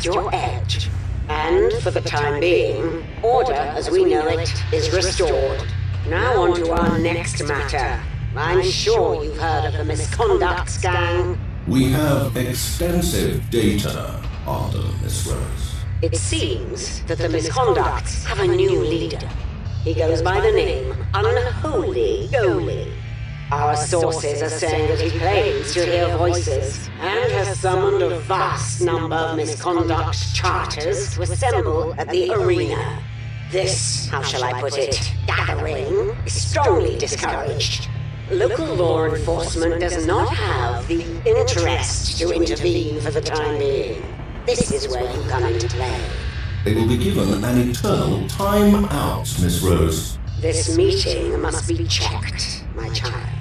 appears you haven't lost your edge. And for the time being, order as we know it is restored. Now on to our next matter. I'm sure you've heard of the Misconducts Gang. We have extensive data on them, Miss Rose. It seems that the Misconducts have a new leader. He goes by the name Unholy Goalie. Our sources are saying that he claims to hear voices and has summoned a vast number of misconduct charters to assemble at the arena. This, how shall I put it, gathering is strongly discouraged. Local law enforcement does not have the interest to intervene for the time being. This is where you come into play. They will be given an eternal time out, Miss Rose. This meeting must be checked, my child.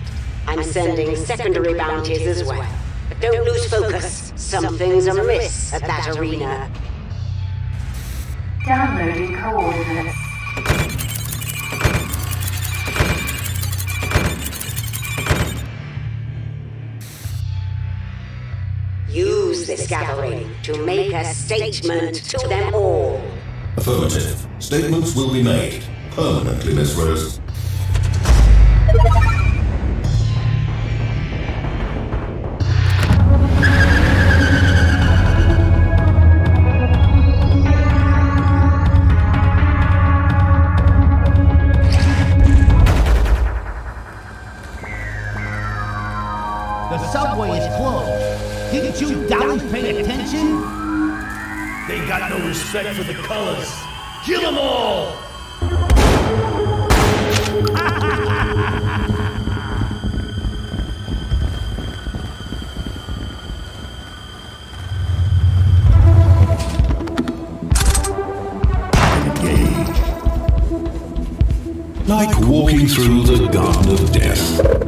I'm sending secondary bounties as well. But don't lose focus. Something's amiss at that arena. Downloading coordinates. Use this gathering to make a statement to them all. Affirmative. Statements will be made. Permanently, Miss Rose. Respect for the colors. Kill them all! Like walking through the garden of death.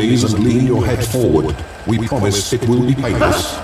enemies and lean your head forward. We promise it will be painless.